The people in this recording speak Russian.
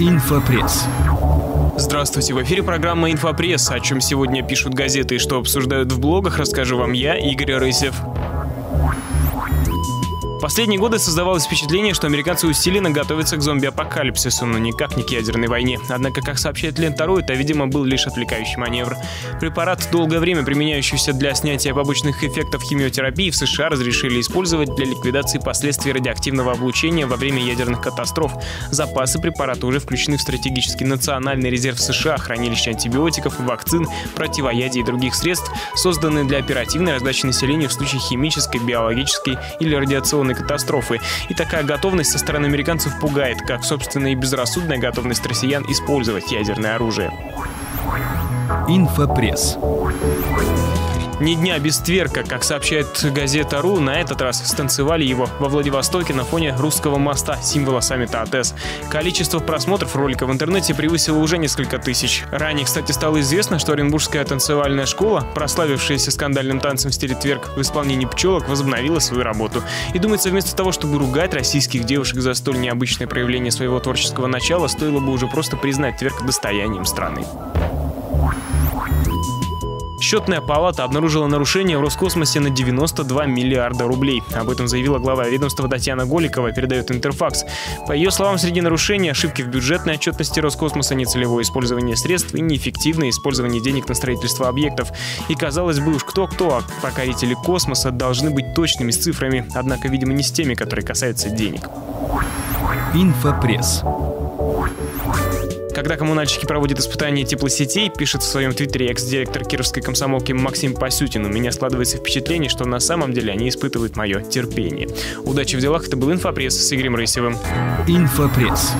Инфопресс. Здравствуйте, в эфире программа «Инфопресс». О чем сегодня пишут газеты и что обсуждают в блогах, расскажу вам я, Игорь Рысев последние годы создавалось впечатление, что американцы усиленно готовятся к зомби-апокалипсису, но никак не к ядерной войне. Однако, как сообщает Лента это, видимо, был лишь отвлекающий маневр. Препарат, долгое время применяющийся для снятия побочных эффектов химиотерапии, в США разрешили использовать для ликвидации последствий радиоактивного облучения во время ядерных катастроф. Запасы препарата уже включены в стратегический национальный резерв США, хранилище антибиотиков, вакцин, противоядий и других средств, созданные для оперативной раздачи населению в случае химической, биологической или радиационной ядерной катастрофы. И такая готовность со стороны американцев пугает, как, собственно, и безрассудная готовность россиян использовать ядерное оружие. Инфопресс. Ни дня без тверка, как сообщает газета РУ, на этот раз станцевали его во Владивостоке на фоне русского моста, символа саммита АТС. Количество просмотров ролика в интернете превысило уже несколько тысяч. Ранее, кстати, стало известно, что Оренбургская танцевальная школа, прославившаяся скандальным танцем в стиле тверк в исполнении пчелок, возобновила свою работу. И думается, вместо того, чтобы ругать российских девушек за столь необычное проявление своего творческого начала, стоило бы уже просто признать тверк достоянием страны. Счетная палата обнаружила нарушение в Роскосмосе на 92 миллиарда рублей. Об этом заявила глава ведомства Татьяна Голикова, передает Интерфакс. По ее словам, среди нарушений ошибки в бюджетной отчетности Роскосмоса, нецелевое использование средств и неэффективное использование денег на строительство объектов. И казалось бы уж кто-кто, а покорители космоса должны быть точными с цифрами, однако, видимо, не с теми, которые касаются денег. Инфопресс. Когда коммунальщики проводят испытания теплосетей, пишет в своем твиттере экс-директор Кировской комсомолки Максим Пасютин, у меня складывается впечатление, что на самом деле они испытывают мое терпение. Удачи в делах, это был Инфопресс с Игорем Рысевым. Инфопресс.